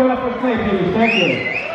give it up for Snake Thank you.